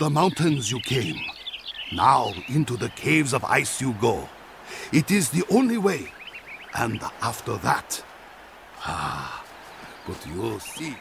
the mountains you came. Now into the caves of ice you go. It is the only way. And after that. Ah, but you'll see.